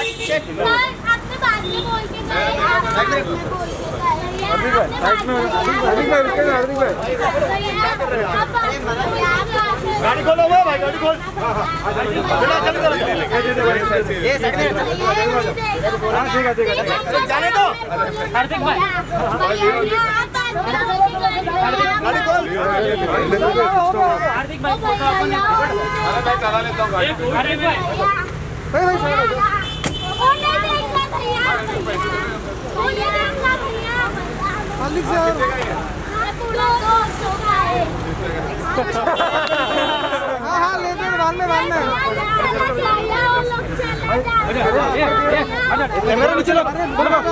आपने बाद में बोल के गए आप बाद में बोल के गए हार्दिक भाई। हार्दिक भाई रुके हार्दिक भाई गाड़ी खोलो वो भाई गाड़ी खोल बेटा जल्दी करो ये साइड में हाँ ठीक है ठीक है जाने दो हार्दिक भाई हार्दिक गाड़ी खोल हार्दिक भाई फ़ोटो अपन अरे मैं चला लेता हूँ गाड़ी हार्दिक भाई भाई भाई साइड वो नहीं देखता भैया वो नहीं देखता भैया हार्दिक से और हाँ हाँ ले दे बाद में बाद में कैमरा नीचे लो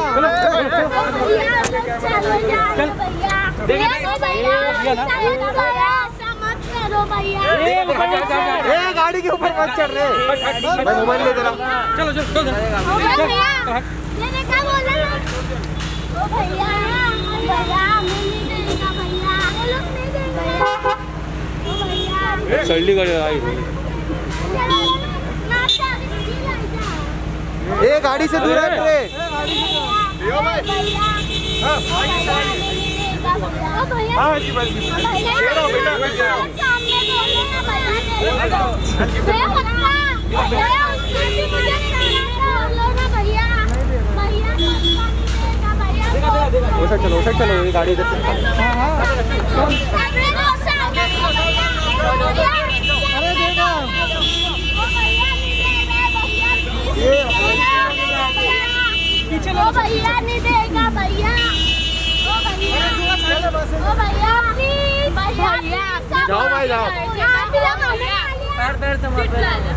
चलो चलो ए गाड़ी के ऊपर मत चढ़ रे। भाई मोबाइल ले जरा। चलो चलो चलो। मैंने क्या बोला। ओ भैया भैया नहीं देगा भैया। वो लोग नहीं देगा। ओ भैया चढ़ली गाड़ी आई ना चालीस की लाइट ए गाड़ी से दूर हट रे। हाँ जी भाई सामने बोलो ना भैया भैया पक्का भैया उसके भी मुझे खाना बोलो ना भैया भैया पक्का भैया वो चलो वो चलो ये गाड़ी इधर से सामने दो भैया अरे देखो ओ भैया नहीं दे रहे भैया पीछे लो भैया नहीं देगा भैया ओ भैया ओ भैया भैया जाओ भाई, जाओ। Her her.